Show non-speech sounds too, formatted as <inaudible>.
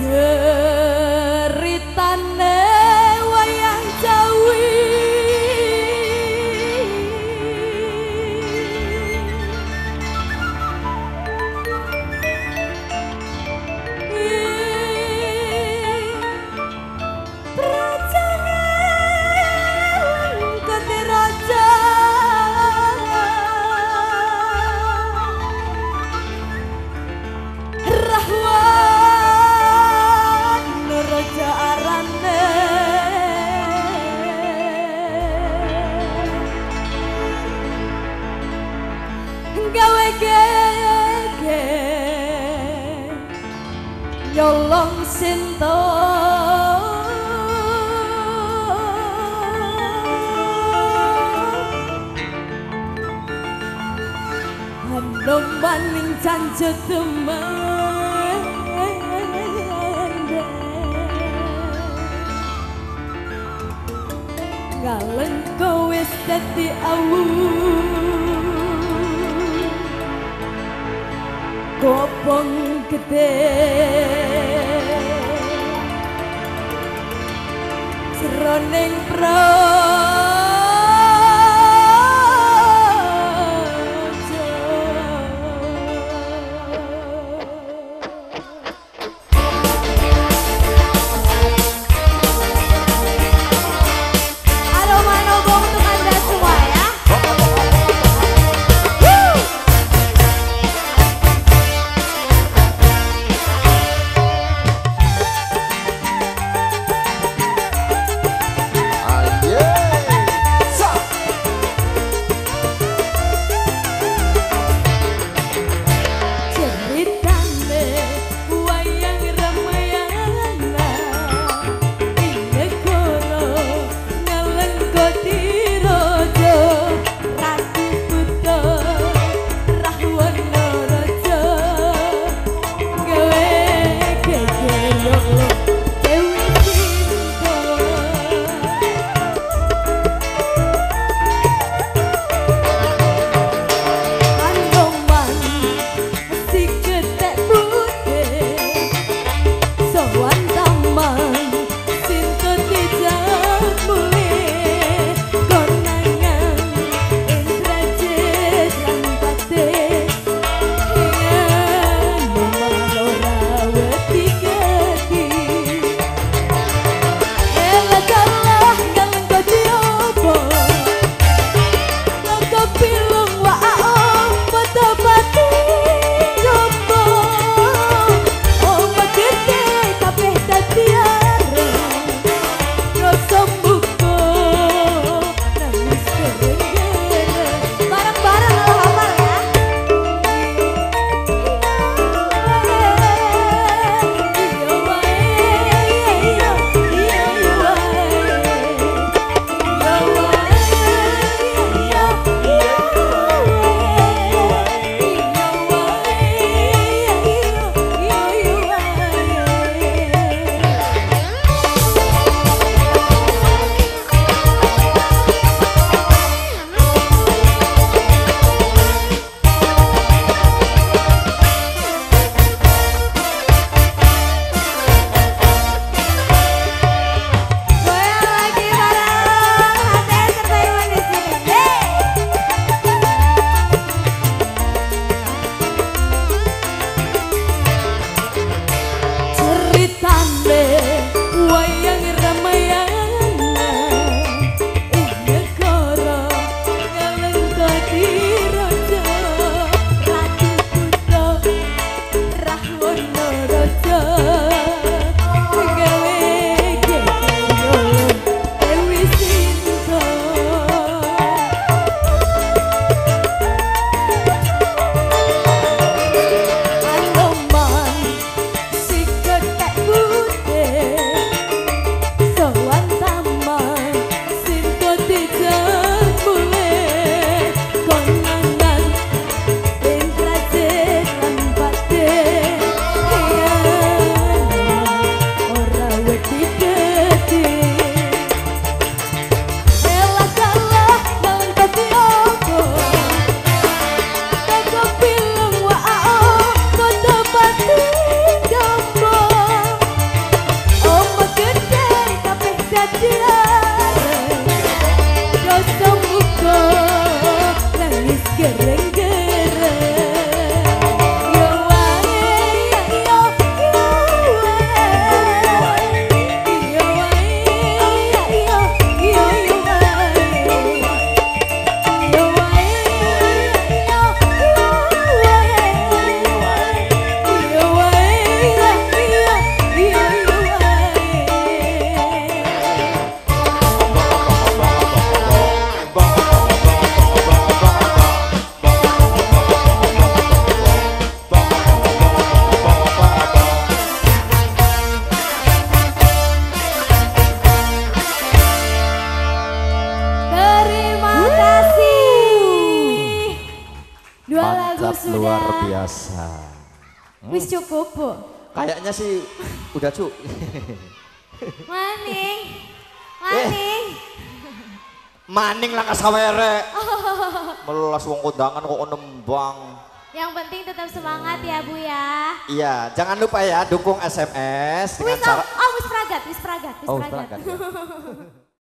day. gawe keke nyolong sinto Handong maning canje temen Galeng kowe seti awu. Kopong gede. Seroning praja que rengue lagu Mantap sudah. luar biasa. Wis cukup, Bu. Kayaknya sih udah cu. <laughs> Maning. Maning. Maning lah kasawere. <laughs> Melas wong kondangan kok nembang. Yang penting tetap semangat ya, Bu ya. Iya, jangan lupa ya dukung SMS dengan Wis, cara oh, oh, wis pragat, wis pragat, wis Oh, pragat. berangkat ya. <laughs>